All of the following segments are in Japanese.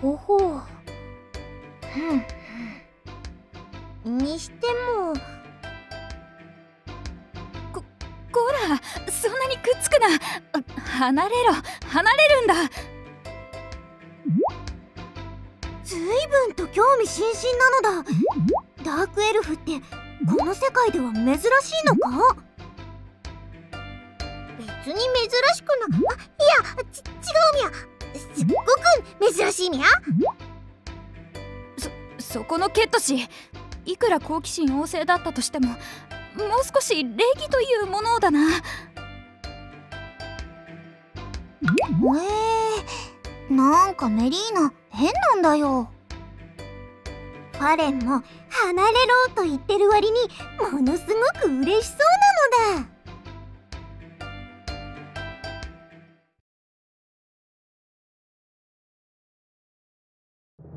ほほうにしてもここらそんなにくっつくな。離れろ。離れるんだ。随分と興味津々なのだ。ダークエルフってこの世界では珍しいのか？別に珍しくなあいやち違うみや。すっごく珍しいみや。そそこのケット氏いくら好奇心旺盛だったとしてももう少し礼儀というものだな。えー、なんかメリーナ変なんだよ。ファレンも離れろと言ってる割にものすごく嬉しそうなのだ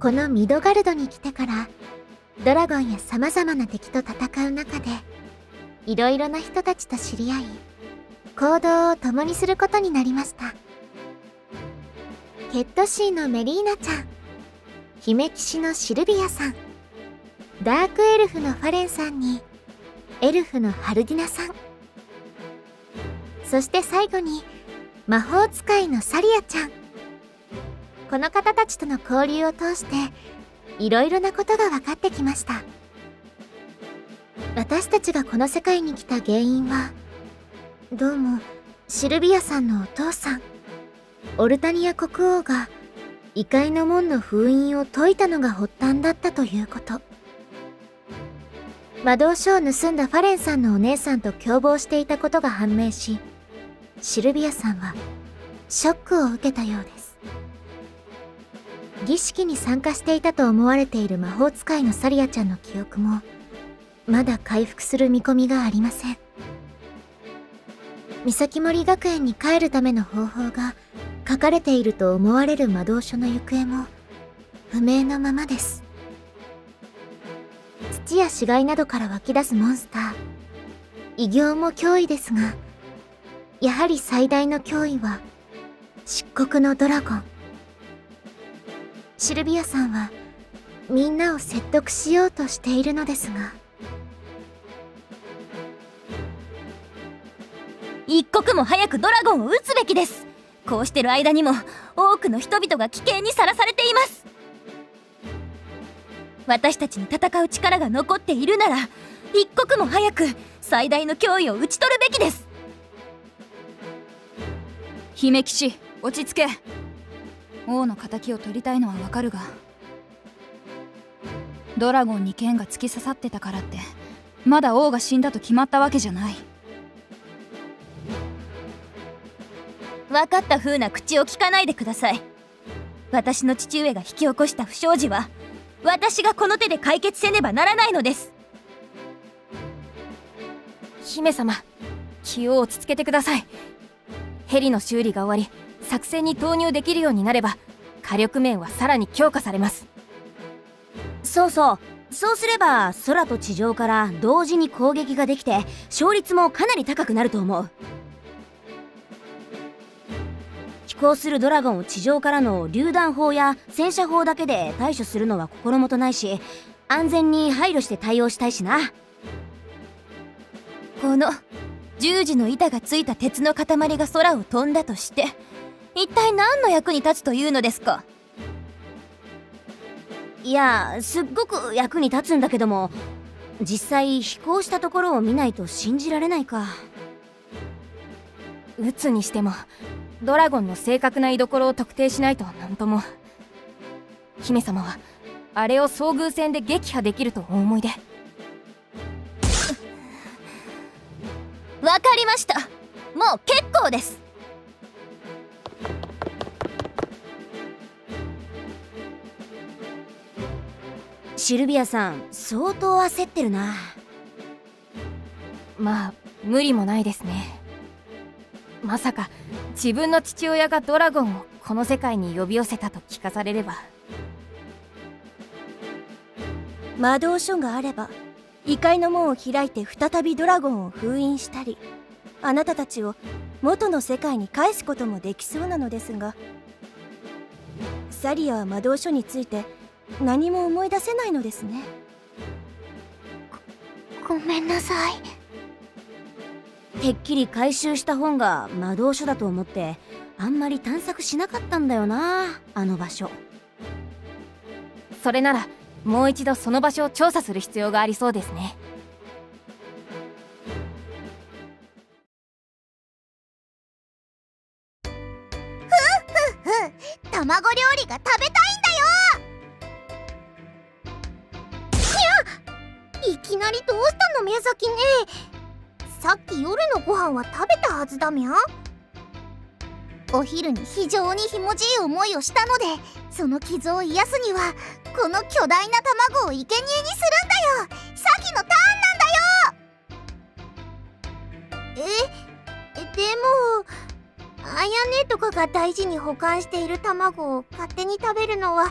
このミドガルドに来てからドラゴンや様々な敵と戦う中でいろいろな人たちと知り合い行動を共にすることになりました。ケットシーのメリーナちゃん姫騎士のシルビアさんダークエルフのファレンさんにエルフのハルディナさん。そして最後に魔法使いのサリアちゃん。この方たちとの交流を通していろいろなことが分かってきました。私たちがこの世界に来た原因はどうもシルビアさんのお父さん。オルタニア国王が異界の門の封印を解いたのが発端だったということ。魔導書を盗んだファレンさんのお姉さんと共謀していたことが判明しシルビアさんはショックを受けたようです。儀式に参加していたと思われている魔法使いのサリアちゃんの記憶もまだ回復する見込みがありません。三崎森学園に帰るための方法が書かれていると思われる魔導書の行方も不明のままです。土や死骸などから湧き出すモンスター。異形も脅威ですがやはり最大の脅威は漆黒のドラゴン。シルビアさんはみんなを説得しようとしているのですが。一刻も早くドラゴンを撃つべきです。こうしてる間にも多くの人々が危険にさらされています。私たちに戦う力が残っているなら一刻も早く最大の脅威を討ち取るべきです。姫騎士落ち着け王の敵を取りたいのはわかるがドラゴンに剣が突き刺さってたからってまだ王が死んだと決まったわけじゃない。分かった風な口を聞かないでください。私の父上が引き起こした不祥事は私がこの手で解決せねばならないのです。姫様気を落ち着けてください。ヘリの修理が終わり作戦に投入できるようになれば火力面はさらに強化されます。そうそう。そうすれば空と地上から同時に攻撃ができて勝率もかなり高くなると思う。飛行するドラゴンを地上からの榴弾砲や戦車砲だけで対処するのは心もとないし安全に配慮して対応したいしな。この十字の板がついた鉄の塊が空を飛んだとして一体何の役に立つというのですか？いやすっごく役に立つんだけども実際飛行したところを見ないと信じられないか。撃つにしてもドラゴンの正確な居所を特定しないと何とも。姫様はあれを遭遇戦で撃破できるとお思いで。わかりました。もう結構ですシルビアさん相当焦ってるな。まあ無理もないですね。まさか自分の父親がドラゴンをこの世界に呼び寄せたと聞かされれば。魔導書があれば異界の門を開いて再びドラゴンを封印したりあなたたちを元の世界に返すこともできそうなのですが。サリアは魔導書について何も思い出せないのですね。ごめんなさい。てっきり回収した本が魔導書だと思ってあんまり探索しなかったんだよなあの場所。それならもう一度その場所を調査する必要がありそうですね。卵料理が食べたいどうしたの宮崎ね。さっき夜のご飯は食べたはずだみゃお昼に非常にひもじい思いをしたのでその傷を癒すにはこの巨大な卵を生贄にするんだよ。さっきのターンなんだよ。えでもあやねとかが大事に保管している卵を勝手に食べるのは良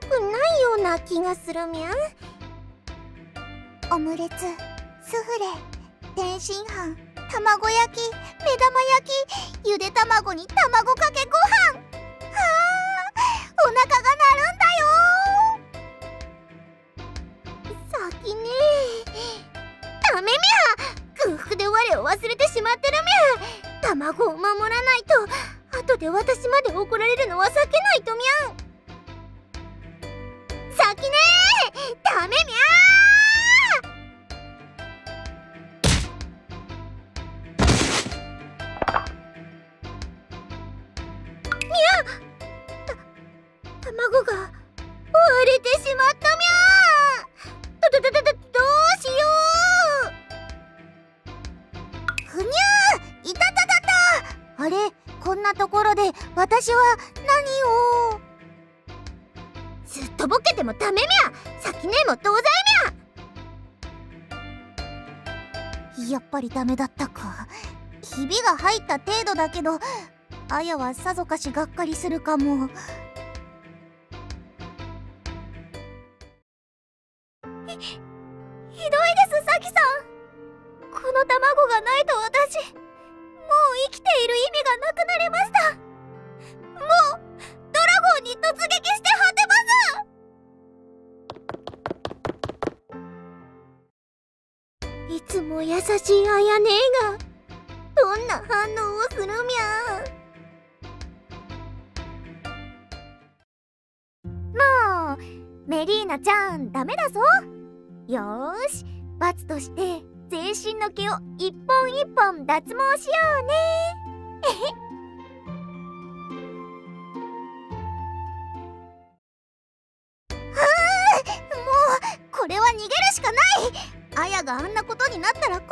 くないような気がするみゃんオムレツスフレ天津飯卵焼き目玉焼きゆで卵に卵かけご飯。はあお腹が鳴るんだよ。先ねダメみゃ空腹で我を忘れてしまってるみゃ卵を守らないと。後で私まで怒られるのは避けないとみゃん先ねダメみゃ私は何を？ずっとボケてもダメみゃ先ねも同罪みゃやっぱりダメだったか。ひびが入った程度だけどあやはさぞかしがっかりするかも。しいあやねえがどんな反応をするみゃもうメリーナちゃんダメだぞ。よし罰として全身の毛を一本一本脱毛しようね。はあもうこれは逃げるしかない。あやがあんなことになったら困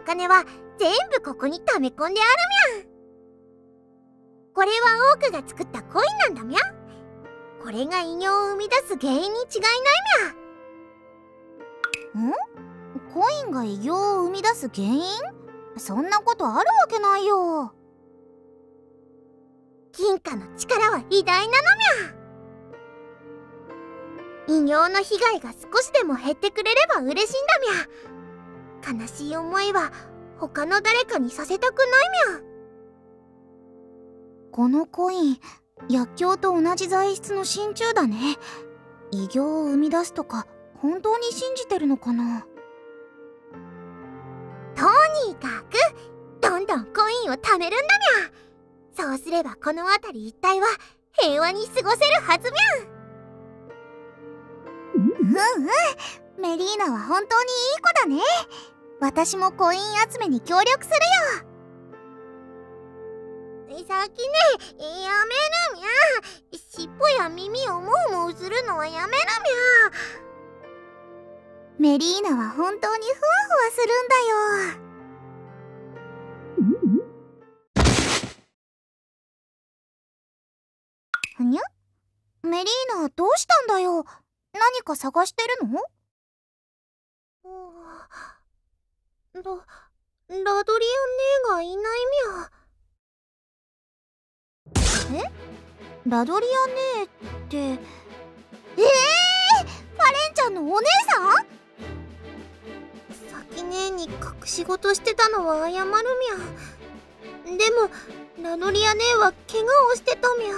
お金は全部ここに溜め込んであるみゃこれはオークが作ったコインなんだみゃこれが異形を生み出す原因に違いないみゃん？コインが異形を生み出す原因？そんなことあるわけないよ。金貨の力は偉大なのみゃ異形の被害が少しでも減ってくれれば嬉しいんだみゃ悲しい思いは他の誰かにさせたくないみゃこのコイン薬莢と同じ材質の真鍮だね。異形を生み出すとか本当に信じてるのかな。とにかくどんどんコインを貯めるんだみゃそうすればこの辺り一帯は平和に過ごせるはずみうんう。んメリーナは本当にいい子だね私もコイン集めに協力するよ。先ねやめるみゃ尻尾や耳をもうもうするのはやめるみゃメリーナは本当にふわふわするんだよ。ふにゃ？メリーナどうしたんだよ。何か探してるの？ララドリアン姉がいないみゃ。え？ラドリア姉ってええー、ファレンちゃんのお姉さん？先姉に隠し事してたのは謝るみゃ。でもラドリア姉は怪我をしてたみゃ。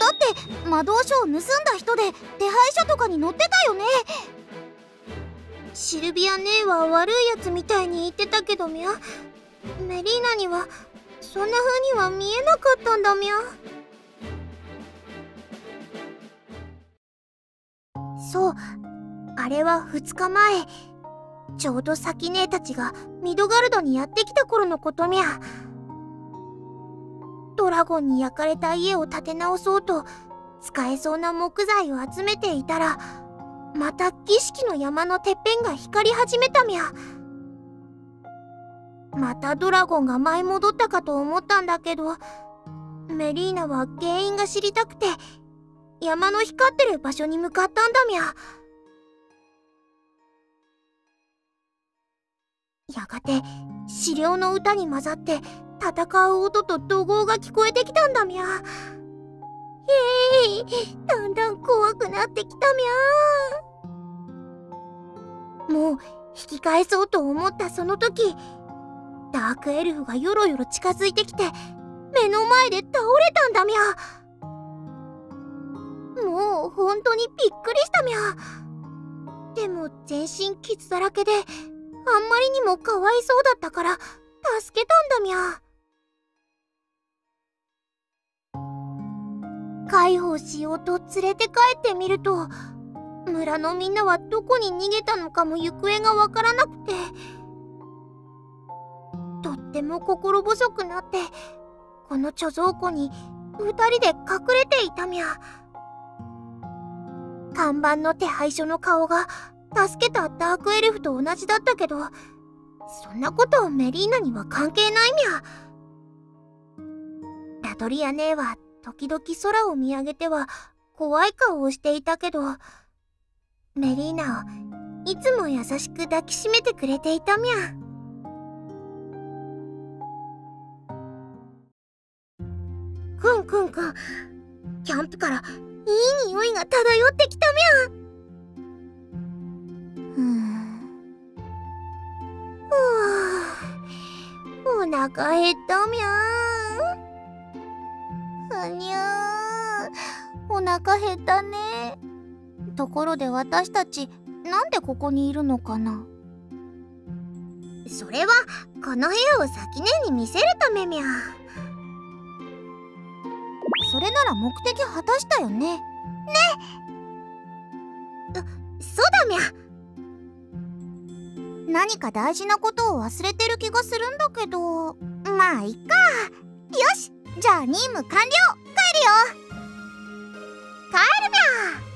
だって魔導書を盗んだ人で手配書とかに載ってたよね。シルビア姉は悪いやつみたいに言ってたけどみゃメリーナにはそんな風には見えなかったんだみゃそうあれは2日前。ちょうどサキ姉たちがミドガルドにやってきた頃のことみゃドラゴンに焼かれた家を建て直そうと使えそうな木材を集めていたらまた儀式の山のてっぺんが光り始めたみゃ。またドラゴンが舞い戻ったかと思ったんだけどメリーナは原因が知りたくて山の光ってる場所に向かったんだみゃ。やがて資料の歌に混ざって戦う音と怒号が聞こえてきたんだみゃ。へいだんだん怖くなってきたみゃ。もう引き返そうと思ったその時ダークエルフがよろよろ近づいてきて目の前で倒れたんだみゃもう本当にびっくりしたみゃでも全身傷だらけであんまりにもかわいそうだったから助けたんだみゃ介抱しようと連れて帰ってみると村のみんなはどこに逃げたのかも行方がわからなくて。とっても心細くなってこの貯蔵庫に2人で隠れていたみゃ看板の手配書の顔が助けたダークエルフと同じだったけどそんなことをメリーナには関係ないみゃラドリア姉は時々空を見上げては怖い顔をしていたけどメリーナをいつも優しく抱きしめてくれていたみゃくんくんくんキャンプからいい匂いが漂ってきたみゃふんふお腹減ったみゃふにゃー。お腹減ったね。ところで私たちなんでここにいるのかな？それはこの部屋を先姉に見せるためみゃそれなら目的果たしたよね。ね。そうだみゃ何か大事なことを忘れてる気がするんだけど。まあいっか。よし。じゃあ任務完了。帰るよ。帰るみゃ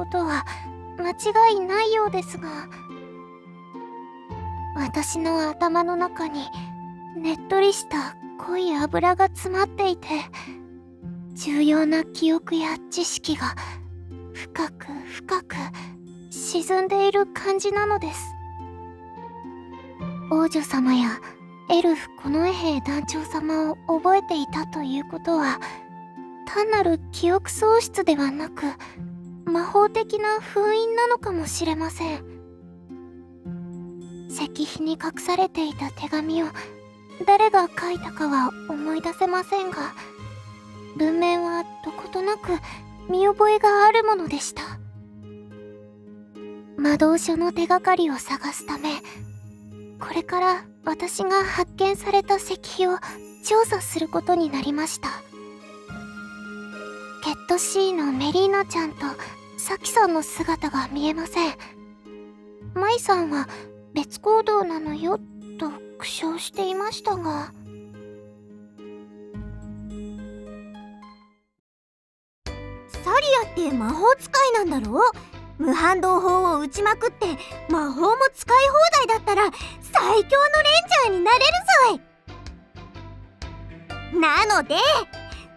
ことは間違いないようですが私の頭の中にねっとりした濃い油が詰まっていて重要な記憶や知識が深く深く沈んでいる感じなのです。王女様やエルフ近衛兵団長様を覚えていたということは単なる記憶喪失ではなく魔法的な封印なのかもしれません。石碑に隠されていた手紙を誰が書いたかは思い出せませんが文面はどことなく見覚えがあるものでした。魔導書の手がかりを探すためこれから私が発見された石碑を調査することになりました。ケットシーのメリーナちゃんとサキさんの姿が見えません。マイさんは別行動なのよと苦笑していましたが。サリアって魔法使いなんだろ？無反動法を打ちまくって魔法も使い放題だったら最強のレンジャーになれるぞい。なので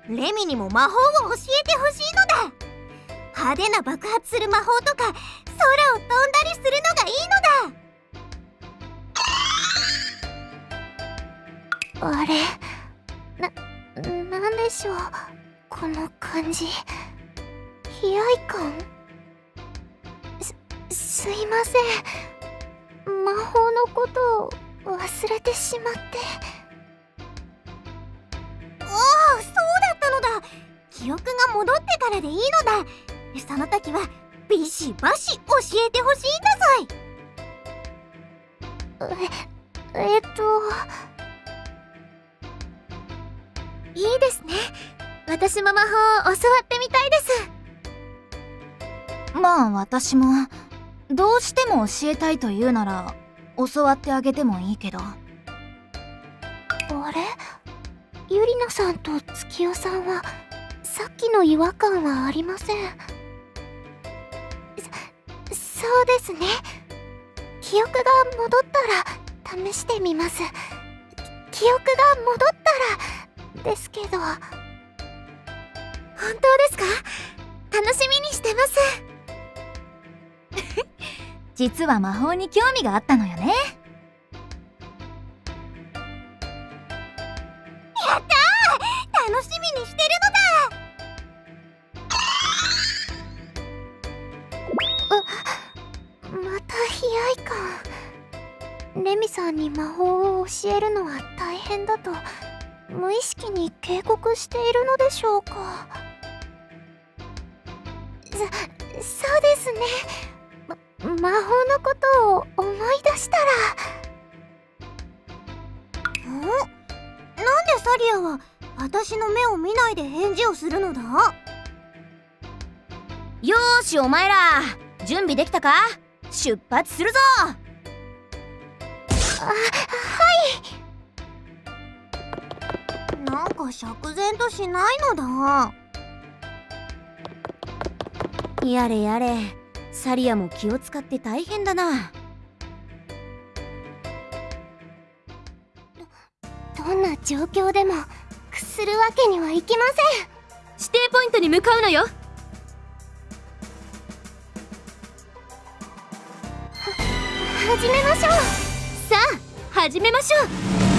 レミにも魔法を教えてほしいのだ。派手な爆発する魔法とか空を飛んだりするのがいいのだ。あれ？な、なんでしょう？この感じ。悲哀感？す、すいません。魔法のことを忘れてしまって。おおそうだったのだ。記憶が戻ってからでいいのだ。その時はビシバシ教えてほしいんだぞい。ええっと。いいですね。私も魔法を教わってみたいです。まあ私もどうしても教えたいというなら教わってあげてもいいけど。あれ？ゆりなさんと月代さんはさっきの違和感はありませんそうですね。記憶が戻ったら試してみます。記憶が戻ったらですけど。本当ですか？楽しみにしてます。実は魔法に興味があったのよね。だと無意識に警告しているのでしょうか。そそうですね。魔法のことを思い出したら。んなんでサリアは私の目を見ないで返事をするのだ？よーしお前ら。準備できたか？出発するぞ。あはいなんか釈然としないのだ。やれやれサリアも気を使って大変だな。どどんな状況でも屈するわけにはいきません。指定ポイントに向かうのよ。始めましょう。さあ始めましょう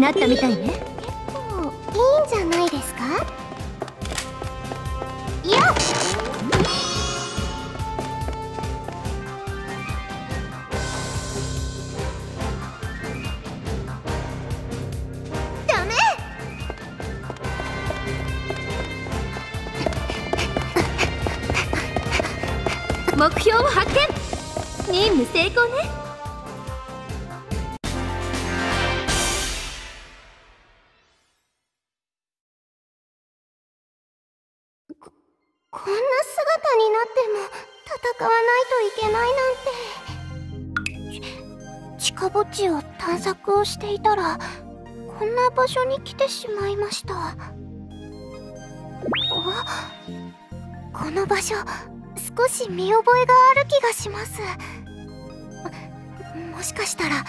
になったみたいね。もういいんじゃないですか？よっダメ！目標を発見！任務成功ねしていたらこんな場所に来てしまいました。あこの場所少し見覚えがある気がします。ももしかしたら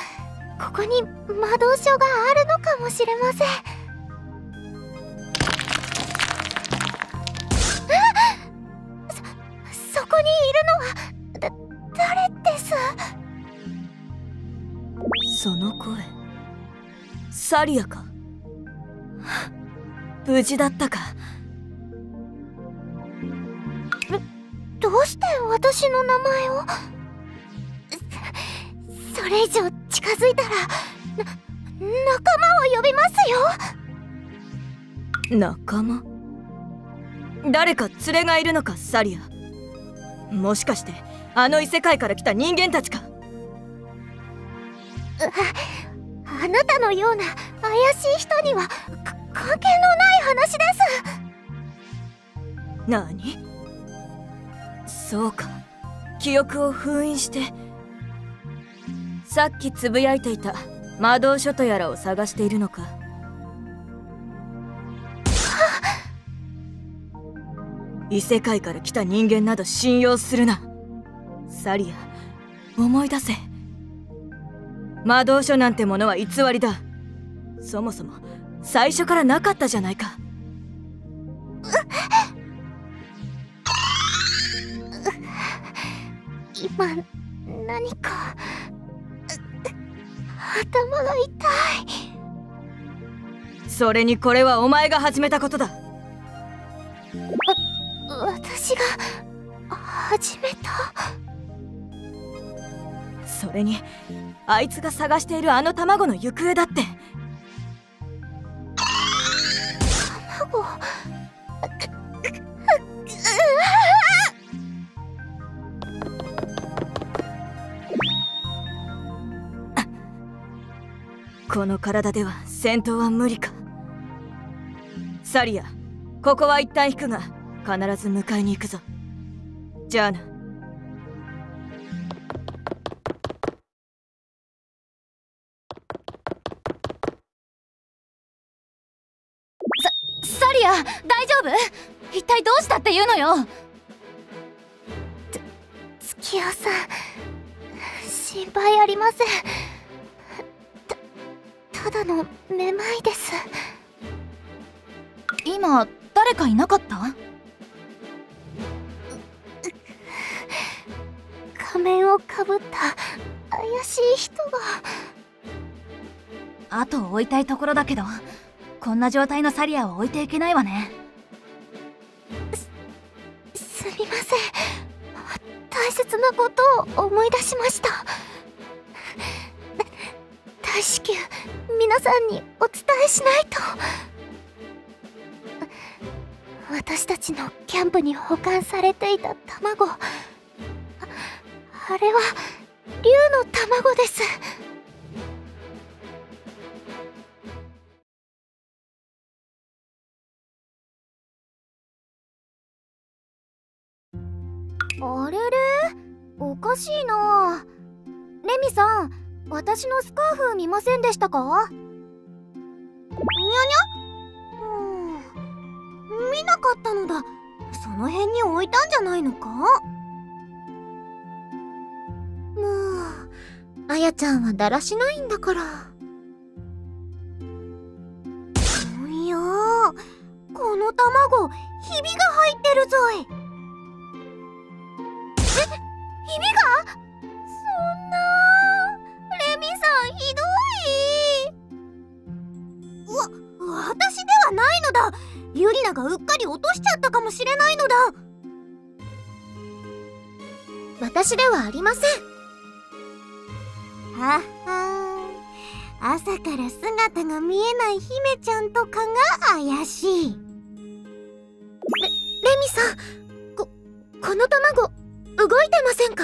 ここに魔導書があるのかもしれません。サリアか？無事だったか？どうして私の名前を？そそれ以上近づいたらな仲間を呼びますよ。仲間？誰か連れがいるのかサリア？もしかしてあの異世界から来た人間たちか？あなたのような怪しい人には関係のない話です。何？そうか。記憶を封印して。さっきつぶやいていた魔導書とやらを探しているのか。異世界から来た人間など信用するな。サリア思い出せ。魔導書なんてものは偽りだ。そもそも最初からなかったじゃないか。今何か頭が痛い。それにこれはお前が始めたことだ。私が始めた？それにあいつが探しているあの卵の行方だって。卵。この体では戦闘は無理かサリアここは一旦引くが必ず迎えに行くぞじゃあな夫？一体どうしたっていうのよ。月夜さん心配ありません。たただのめまいです。今誰かいなかった？仮面をかぶった怪しい人が。後を追いたいところだけどこんな状態のサリアは置いていけないわね。すみません。大切なことを思い出しました。大至急皆さんにお伝えしないと。私たちのキャンプに保管されていた卵。ああれは竜の卵です。あれれ？おかしいな。レミさん私のスカーフ見ませんでしたか？にゃにゃ？うん。見なかったのだ。その辺に置いたんじゃないのか？もうあやちゃんはだらしないんだから。いやこの卵ひびが入ってるぞい。えひびが？そんな？レミさんひどい。わ私ではないのだ。ユリナがうっかり落としちゃったかもしれないのだ。私ではありません。ははー朝から姿が見えない姫ちゃんとかが怪しい。レレミさんここの卵動いてませんか？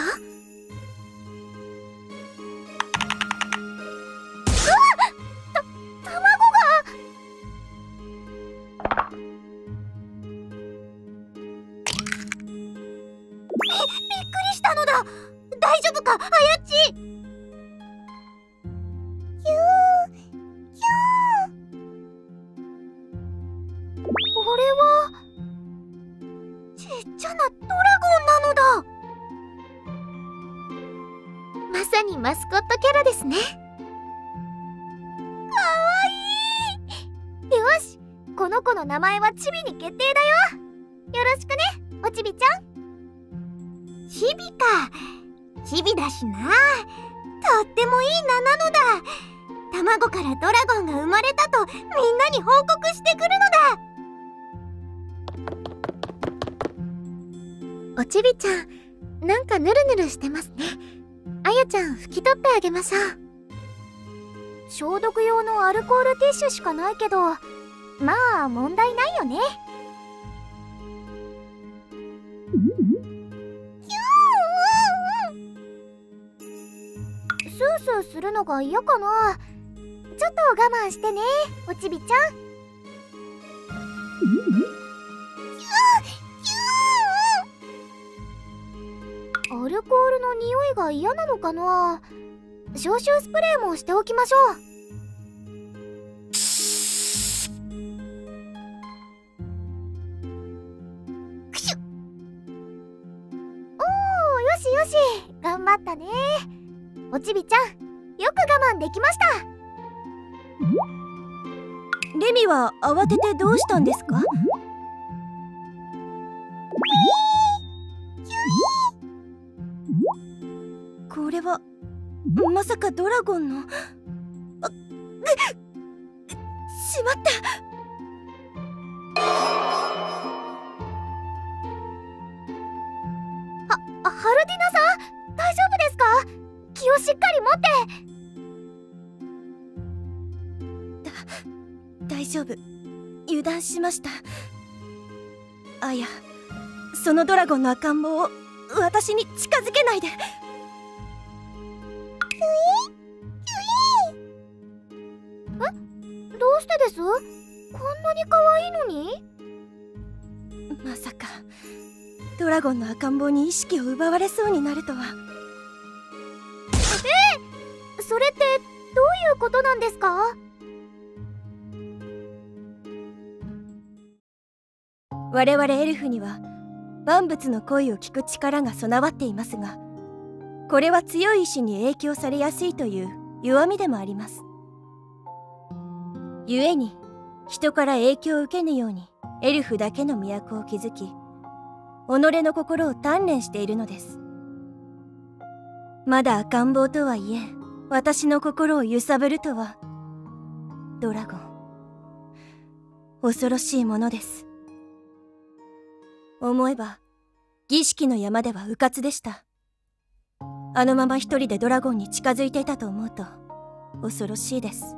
ちゃん拭き取ってあげましょう。消毒用のアルコールティッシュしかないけどまあ問題ないよね。スースーするのが嫌かな。ちょっと我慢してねおちびちゃん。アルコールの匂いが嫌なのかな？消臭スプレーもしておきましょう。くしゅ。おーよしよし。頑張ったね。おちびちゃんよく我慢できました。レミは慌ててどうしたんですか？まさかドラゴンの？あしまった。ハルディナさん？大丈夫ですか？気をしっかり持って。だ大丈夫。油断しました。あやそのドラゴンの赤ん坊を私に近づけないで。こんなに可愛いのに？まさかドラゴンの赤ん坊に意識を奪われそうになるとは。それってどういうことなんですか？我々エルフには万物の声を聞く力が備わっていますがこれは強い意志に影響されやすいという弱みでもあります故に人から影響を受けぬようにエルフだけの都を築き己の心を鍛錬しているのです。まだ赤ん坊とはいえ私の心を揺さぶるとはドラゴン。恐ろしいものです。思えば儀式の山では迂闊でした。あのまま一人でドラゴンに近づいていたと思うと恐ろしいです。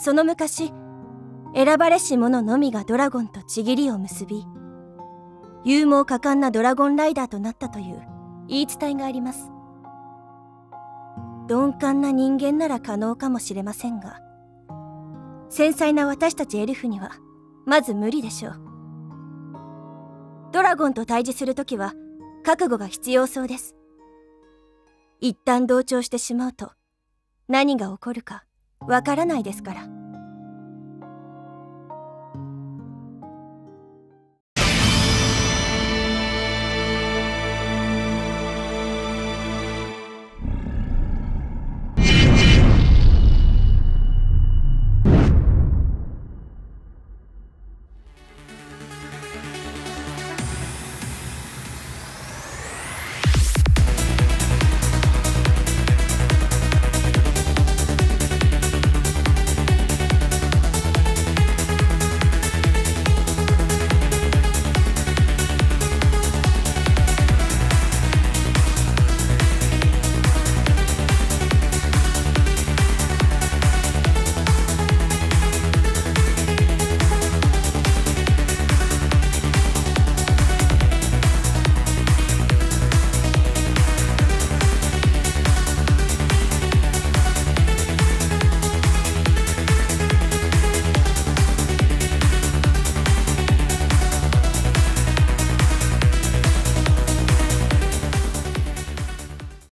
その昔選ばれし者のみがドラゴンとちぎりを結び勇猛果敢なドラゴンライダーとなったという言い伝えがあります。鈍感な人間なら可能かもしれませんが繊細な私たちエルフにはまず無理でしょう。ドラゴンと対峙するときは覚悟が必要そうです。一旦同調してしまうと何が起こるかわからないですから。